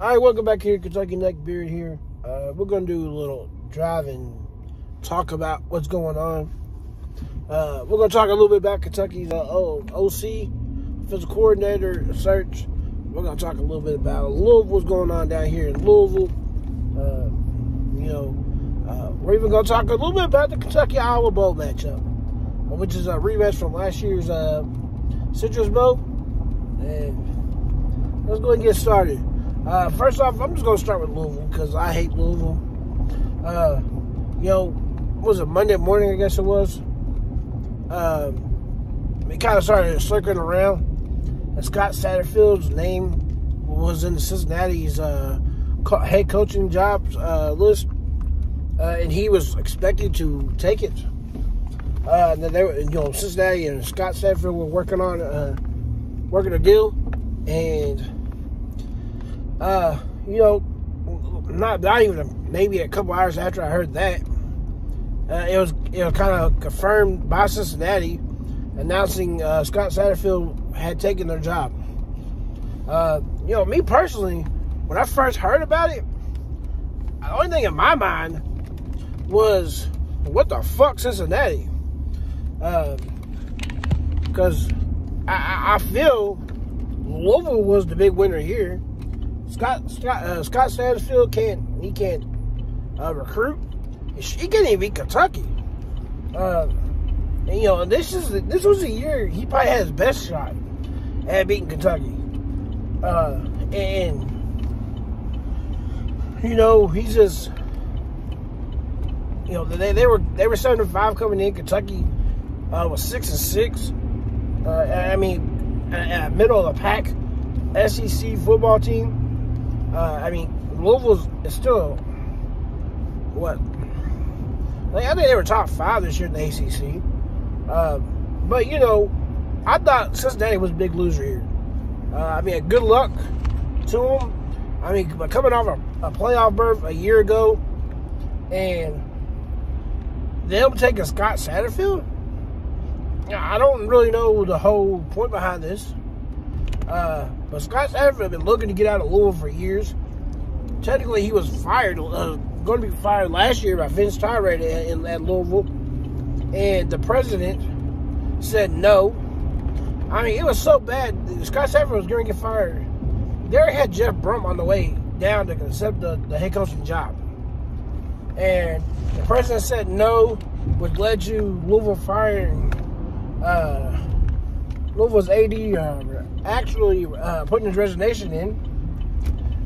All right, welcome back here, Kentucky Neckbeard here. Uh, we're going to do a little drive and talk about what's going on. Uh, we're going to talk a little bit about Kentucky's uh, OC, physical coordinator search. We're going to talk a little bit about Louisville, what's going on down here in Louisville. Uh, you know, uh, we're even going to talk a little bit about the Kentucky Iowa Bowl matchup, which is a rematch from last year's uh, Citrus Bowl. And let's go and get started. Uh, first off, I'm just gonna start with Louisville because I hate Louisville. Uh, know, was it Monday morning? I guess it was. Um, it kind of started circling around. And Scott Satterfield's name was in Cincinnati's uh, head coaching jobs uh, list, uh, and he was expected to take it. Uh, and then they were, you know, Cincinnati and Scott Satterfield were working on uh, working a deal, and uh, you know, not not even maybe a couple hours after I heard that, uh, it was it was kind of confirmed by Cincinnati announcing uh, Scott Satterfield had taken their job. Uh, you know, me personally, when I first heard about it, the only thing in my mind was, what the fuck, Cincinnati? Because um, I, I feel Louisville was the big winner here. Scott Scott uh, Scott can't he can't uh, recruit. He can't even beat Kentucky. Uh, and, you know, this is this was a year he probably had his best shot at beating Kentucky. Uh, and you know, he's just you know they, they were they were seven and five coming in. Kentucky uh, was six and six. Uh, I mean, middle of the pack SEC football team. Uh, I mean, Louisville's is still what? Like, I think they were top five this year in the ACC. Uh, but you know, I thought Cincinnati was a big loser here. Uh, I mean, good luck to them. I mean, but coming off a, a playoff berth a year ago, and them taking Scott Satterfield. I don't really know the whole point behind this. Uh, but Scott Satterfield had been looking to get out of Louisville for years. Technically, he was fired, uh, going to be fired last year by Vince Tyra at, at Louisville. And the president said no. I mean, it was so bad. Scott Satterfield was going to get fired. They had Jeff Brohm on the way down to accept the, the head coaching job. And the president said no, which led to Louisville firing uh, Louisville's AD uh, actually uh, putting his resignation in,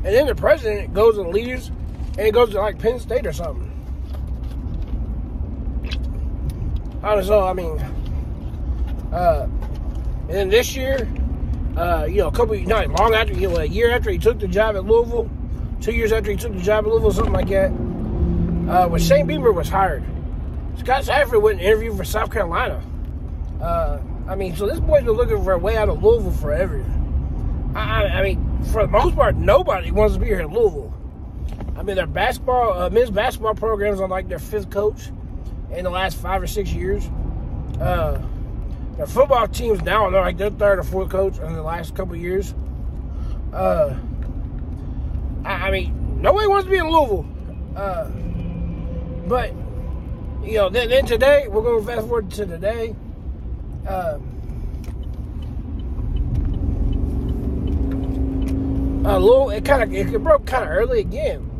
and then the president goes and leaves, and goes to like Penn State or something. I don't know. I mean, uh, and then this year, uh, you know, a couple, not long after, you know, a year after he took the job at Louisville, two years after he took the job at Louisville, something like that, uh, when Shane Beamer was hired, Scott Satterfield went and interviewed for South Carolina. Uh, I mean, so this boy's been looking for a way out of Louisville forever. I, I mean, for the most part, nobody wants to be here in Louisville. I mean, their basketball, uh, men's basketball programs are like their fifth coach in the last five or six years. Uh, their football teams now are like their third or fourth coach in the last couple years. Uh, I, I, mean, nobody wants to be in Louisville. Uh, but, you know, then, then today, we're going to fast forward to today. Um, uh, Louisville, it kind of it broke kind of early again.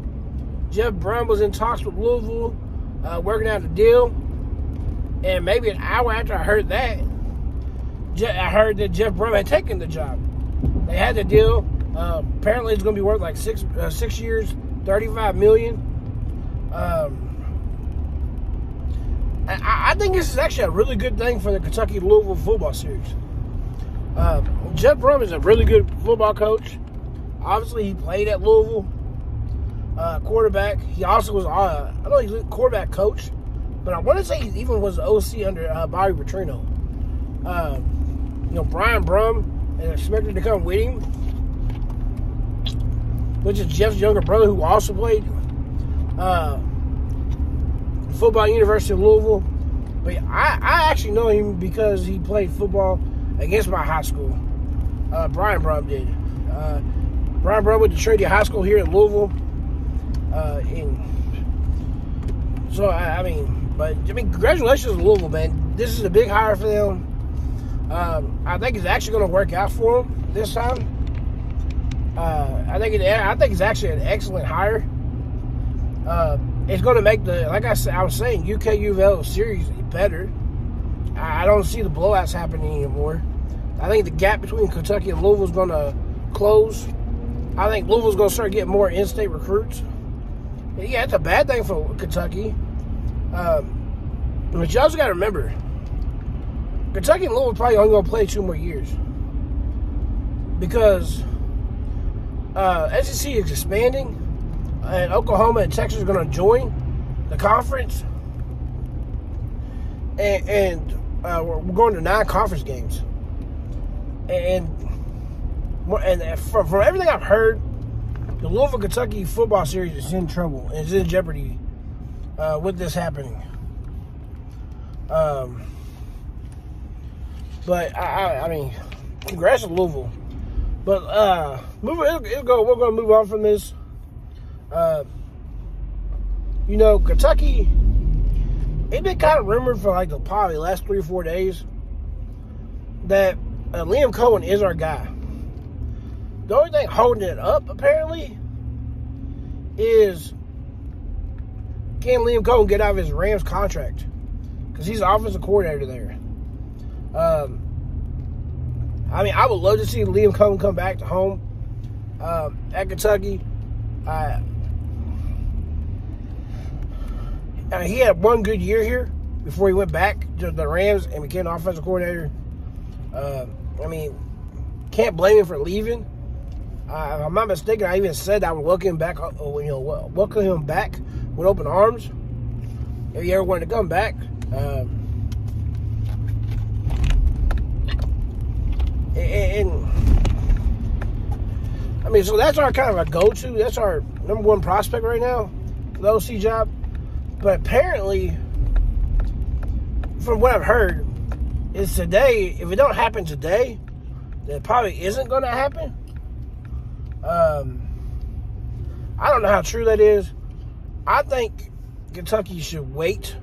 Jeff Brohm was in talks with Louisville, uh, working out a deal, and maybe an hour after I heard that, I heard that Jeff Brohm had taken the job. They had the deal. Uh, apparently, it's going to be worth like six uh, six years, thirty five million. Um, I, I, think this is actually a really good thing for the Kentucky Louisville football series. Uh, Jeff Brohm is a really good football coach. Obviously, he played at Louisville. Uh, quarterback. He also was, uh, I know he's a quarterback coach, but I want to say he even was OC under uh, Bobby Petrino. Uh, you know, Brian Brohm is expected to come with him, which is Jeff's younger brother who also played. Football University of Louisville. But I, I actually know him because he played football against my high school. Uh, Brian Brohm did. Uh, Brian Brohm went to Trinity High School here in Louisville. Uh, and so, I, I, mean, but I mean, congratulations to Louisville, man. This is a big hire for them. Um, I think it's actually going to work out for them this time. Uh, I think it, I think it's actually an excellent hire. Uh, it's going to make the like I said I was saying UK UVL series better. I don't see the blowouts happening anymore. I think the gap between Kentucky and Louisville is going to close. I think Louisville's going to start getting more in-state recruits. Yeah, it's a bad thing for Kentucky. Um, but you also got to remember, Kentucky and Louisville probably only going to play two more years because uh, SEC is expanding, and Oklahoma and Texas are going to join the conference, and, and uh, we're going to nine conference games, and and from, from everything I've heard, the Louisville Kentucky football series is in trouble is in jeopardy uh, with this happening. Um, but I, I, I mean, congrats to Louisville. But uh, move, it'll, it'll go. We're going to move on from this. Uh, you know, Kentucky. It's been kind of rumored for like the probably last three or four days that uh, Liam Coen is our guy. The only thing holding it up apparently is can Liam Coen get out of his Rams contract because he's the offensive coordinator there. Um, I mean, I would love to see Liam Coen come back to home um, at Kentucky. I, He had one good year here before he went back to the Rams and became offensive coordinator. Uh, I mean, can't blame him for leaving. Uh, I'm not mistaken, I even said I would welcome him back. Uh, you know, welcome him back with open arms if he ever wanted to come back. Um, and, and, I mean, so that's our kind of a go-to. That's our number one prospect right now, the OC job. But apparently, from what I've heard, is today. If it don't happen today, it probably isn't going to happen. Um, I don't know how true that is. I think Kentucky should wait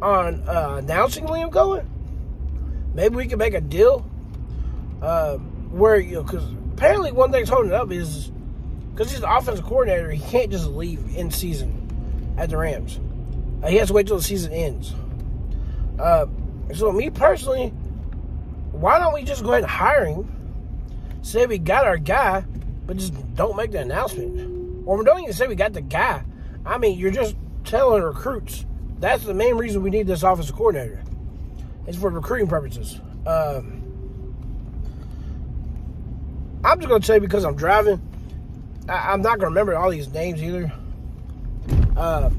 on uh, announcing Liam Coen. Maybe we can make a deal uh, where you know because apparently one thing's holding up is because he's the offensive coordinator, he can't just leave in season at the Rams. Uh, he has to wait till the season ends. Uh, so me personally, why don't we just go ahead and hire him? Say we got our guy, but just don't make the announcement. Or don't even say we got the guy. I mean, you're just telling recruits. That's the main reason we need this offensive coordinator. It's for recruiting purposes. Um, I'm just gonna tell you because I'm driving. I, am not gonna remember all these names either. Uh,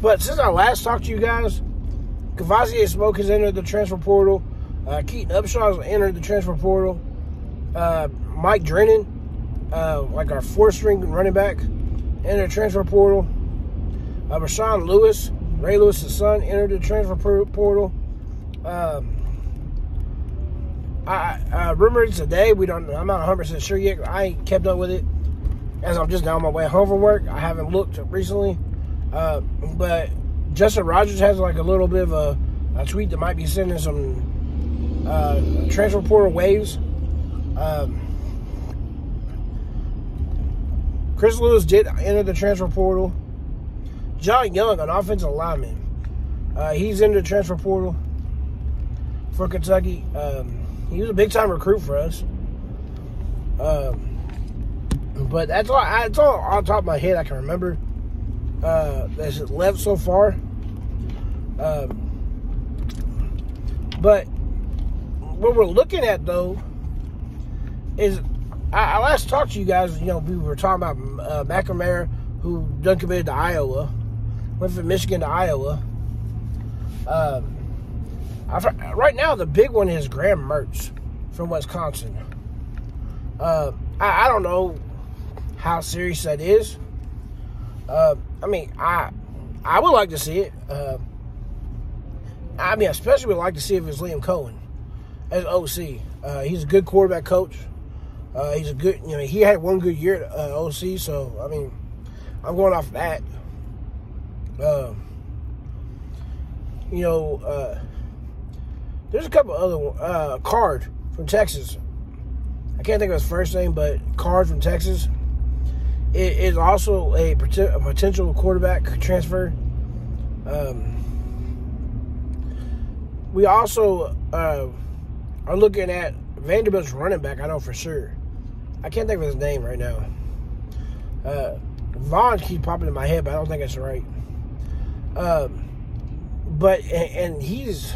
but since I last talked to you guys, Kavosiey Smoke has entered the transfer portal. Uh, Keaton Upshaw has entered the transfer portal. Uh, Mike Drennan, uh, like our fourth string running back, entered the transfer portal. Uh, Rahsaan Lewis, Ray Lewis' son, entered the transfer portal. Um, I, rumored today. We don't. I'm not 100 percent sure yet. I ain't kept up with it as I'm just on my way home from work. I haven't looked recently, uh, but Justin Rogers has like a little bit of a, a tweet that might be sending some uh, transfer portal waves. Um, Chris Lewis did enter the transfer portal. John Young, an offensive lineman, uh, he's in the transfer portal for Kentucky. Um, he was a big time recruit for us. Um, but that's all. That's all on top of my head I can remember. Uh, that's left so far. Um, but what we're looking at though is I, I, last talked to you guys. You know, we were talking about uh, McNamara, who done committed to Iowa, went from Michigan to Iowa. Um, I've, right now, the big one is Graham Mertz from Wisconsin. Uh, I, I, don't know how serious that is. Uh, I mean, I I would like to see it. Uh, I mean, especially would like to see if it's Liam Coen as OC. Uh, he's a good quarterback coach. Uh, he's a good, you know, he had one good year at uh, OC, so I mean, I'm going off that. Uh, you know, there's a couple other Card from Texas. I can't think of his first name, but Card from Texas it is also a, potential quarterback transfer. Um, we also uh, are looking at Vanderbilt's running back. I know for sure. I can't think of his name right now. Uh, Vaughn keeps popping in my head, but I don't think it's right. Um, but and, and, he's,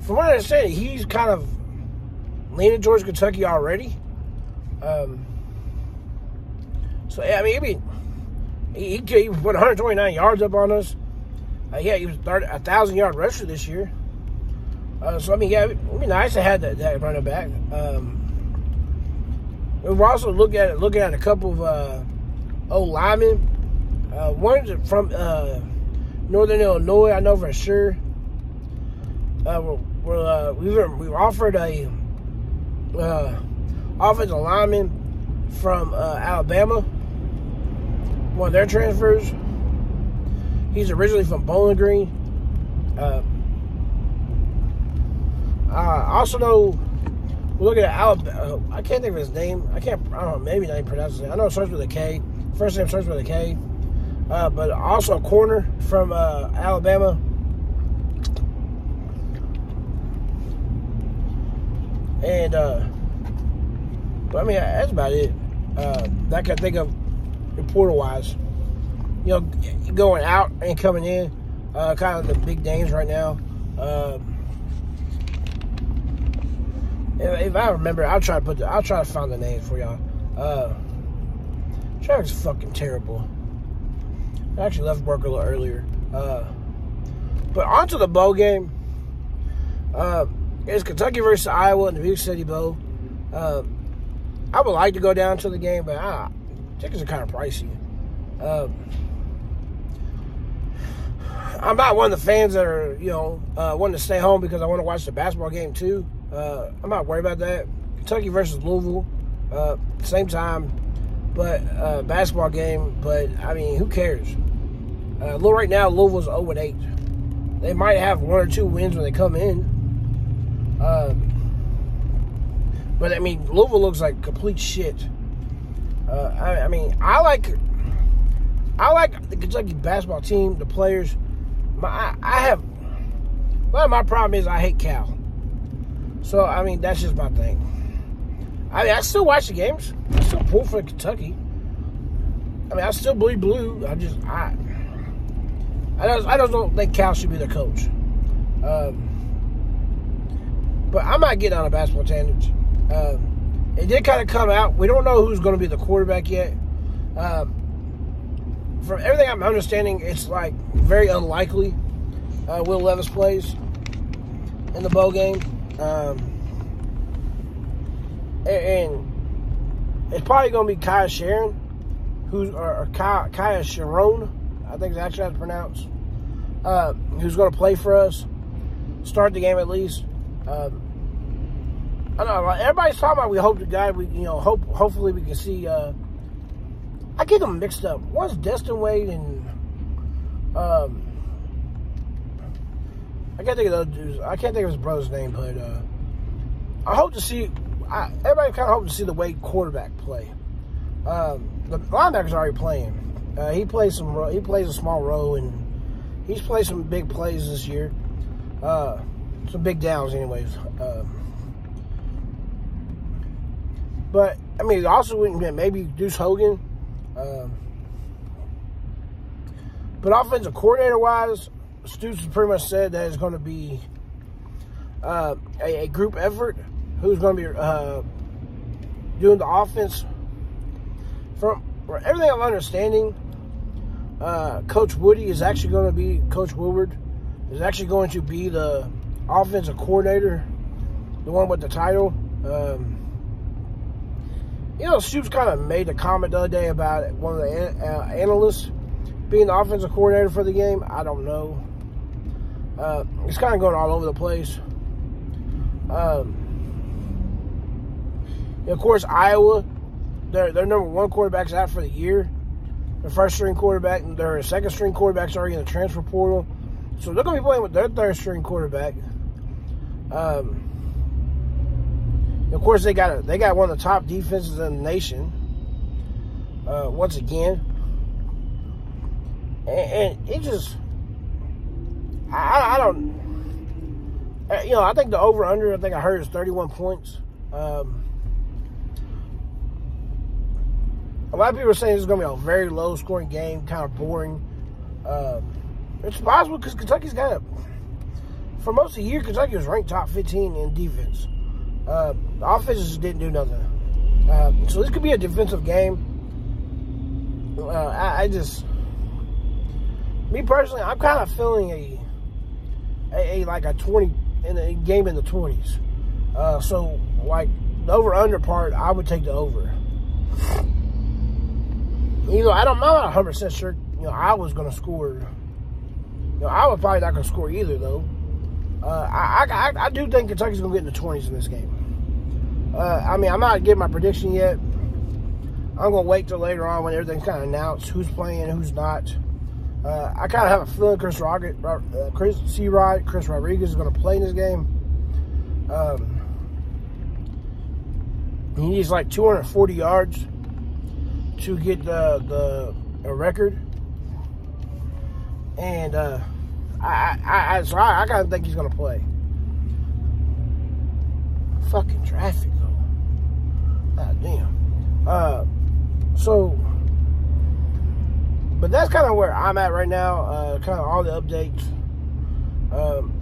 from what I understand, he's kind of leaning towards Kentucky already. Um, so yeah, I mean, he, he, he put 129 yards up on us. Uh, yeah, he was a thousand yard rusher this year. Uh, so I mean, yeah, it'd be nice to have that, that running back. Um, we're also looking at looking at a couple of uh, old linemen. Uh, one from uh, Northern Illinois, I know for sure. Uh, we're, we're, uh, we were we were offered a uh, offensive lineman from uh, Alabama. One of their transfers. He's originally from Bowling Green. Uh, I also know looking at Alabama. I can't think of his name. I can't. I don't know. Maybe not even pronounce it. I know it starts with a K. First name starts with a K. Uh, but also a corner from uh, Alabama. And uh, but I mean that's about it. Uh, that I can think of reporter wise. You know, going out and coming in, uh, kind of the big names right now. Um, if I remember, I'll try to put. The, I'll try to find the names for y'all. Uh, Travis fucking terrible. I actually left work a little earlier. Uh, but onto the bowl game. Uh, it's Kentucky versus Iowa in the Music City Bowl. Uh, I would like to go down to the game, but ah, tickets are kind of pricey. Uh, I'm not one of the fans that are, you know, uh, wanting to stay home because I want to watch the basketball game too. Uh, I'm not worried about that. Kentucky versus Louisville, uh, same time, but uh, basketball game. But I mean, who cares? Uh, right now, Louisville's 0 8. They might have one or two wins when they come in. Uh, but I mean, Louisville looks like complete shit. Uh, I, I, mean, I like, I like the Kentucky basketball team, the players. My, I, I have. Well, my problem is I hate Cal. So I mean, that's just my thing. I mean, I still watch the games. I still pull for Kentucky. I mean, I still bleed blue. I just I I don't I don't think Cal should be their coach. Um, but I might get on a basketball tangent. Um, it did kind of come out. We don't know who's going to be the quarterback yet. Um, from everything I'm understanding, it's like very unlikely uh, Will Levis plays in the bowl game. Um, and, it's probably going to be Kaiya Sheron, who's or, or Kaiya, Sheron, I think is actually how to pronounce, uh, who's going to play for us, start the game at least. Um, I know everybody's talking about. We hope the guy. We you know hope hopefully we can see. Uh, I get them mixed up. One's Destin Wade and um, I can't think of those dudes. I can't think of his brother's name, but uh, I hope to see. I, everybody kind of hope to see the Wade quarterback play. Um, the linebacker's already playing. Uh, he plays some. He plays a small role, and he's played some big plays this year. Uh, some big downs, anyways. Uh, but I mean, also maybe Deuce Hogan. Um, but offensive coordinator wise, Stoops pretty much said that it's going to be uh, a, a, group effort. Who's going to be uh, doing the offense? From, from everything I'm understanding, uh, Coach Woody is actually going to be Coach Woodward is actually going to be the offensive coordinator, the one with the title. Um, you know, Stoops kind of made a comment the other day about one of the uh, analysts being the offensive coordinator for the game. I don't know. Uh, it's kind of going all over the place. Um, Of course, Iowa, their their number one quarterback's out for the year. Their first string quarterback, and their second string quarterback's already in the transfer portal. So they're going to be playing with their third string quarterback. Um, of course, they got a, they got one of the top defenses in the nation. Uh, once again, and, and it just I, I don't uh, you know I think the over under I think I heard is thirty one points. Um, a lot of people are saying it's going to be a very low scoring game, kind of boring. Um, it's possible because Kentucky's got a for most of the year, Kentucky was ranked top 15 in defense. Uh, the offense just didn't do nothing. Uh, so this could be a defensive game. Uh, I, I, just, me personally, I'm kind of feeling a, a, a, like a 20 in a game in the 20s. Uh, so like the over under part, I would take the over. You know, I don't, know. I'm not 100 percent sure. You know, I was going to score. You know, I would probably not to score either though. Uh, I, I, I, do think Kentucky's going to get in the 20s in this game. Uh, I mean, I'm not getting my prediction yet. I'm going to wait till later on when everything's kind of announced who's playing, who's not. Uh, I kind of have a feeling Chris, Rod, uh, Chris C. Rod, Chris Rodriguez is going to play in this game. Um, he needs like 240 yards to get the the record, and uh, I, I, I, so I, I kind of think he's going to play. Fucking traffic. God damn. Uh, so, but that's kind of where I'm at right now. Uh, kind of all the updates. Um,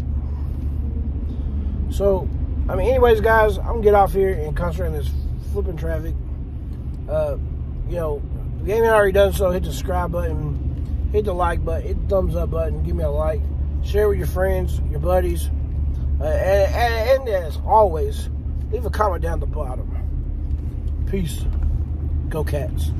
so, I mean, anyways, guys, I'm gonna get off here and concentrate on this flipping traffic. Uh, you know, if you haven't already done so, hit the subscribe button, hit the like button, hit the thumbs up button, give me a like share with your friends, your buddies, uh, and, and, and as always, leave a comment down the bottom. Peace. Go Cats.